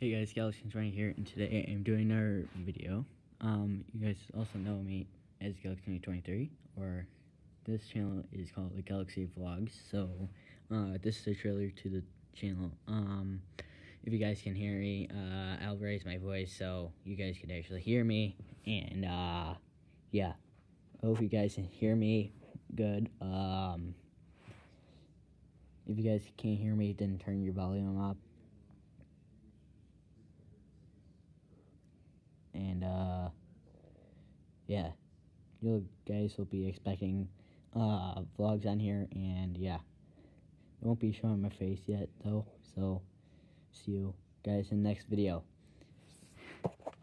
Hey guys, Galaxy Twenty here, and today I'm doing another video. Um, you guys also know me as Galaxy 23, or this channel is called the Galaxy Vlogs. So, uh, this is a trailer to the channel. Um, if you guys can hear me, uh, I'll raise my voice so you guys can actually hear me. And uh, yeah, I hope you guys can hear me good. Um, if you guys can't hear me, then turn your volume up. and uh, yeah, you guys will be expecting uh, vlogs on here, and yeah, it won't be showing my face yet though. So, see you guys in the next video.